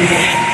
Yeah.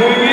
Muy bien.